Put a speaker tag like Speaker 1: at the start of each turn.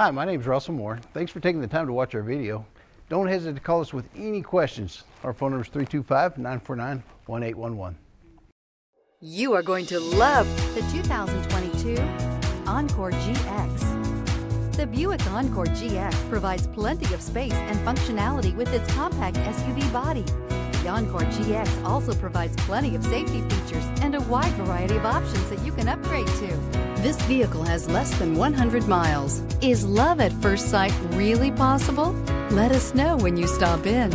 Speaker 1: Hi, my name is Russell Moore. Thanks for taking the time to watch our video. Don't hesitate to call us with any questions. Our phone number is 325 949 1811.
Speaker 2: You are going to love the 2022 Encore GX. The Buick Encore GX provides plenty of space and functionality with its compact SUV body. The Encore GX also provides plenty of safety features and a wide variety of options that you can upgrade to. This vehicle has less than 100 miles. Is love at first sight really possible? Let us know when you stop in.